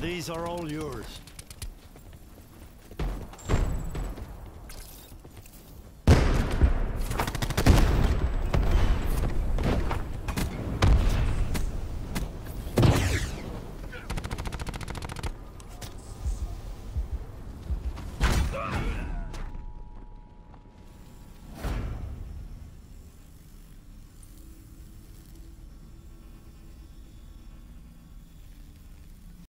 These are all yours.